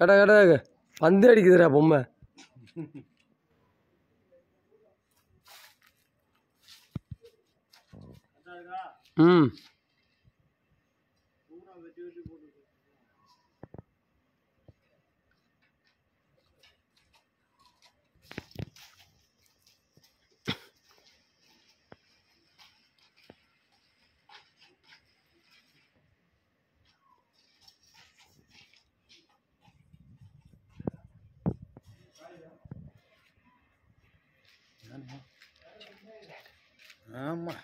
கடை கடை பந்து அடிக்குதுடா பொம்மை. ம். أما